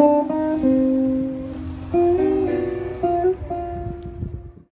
Música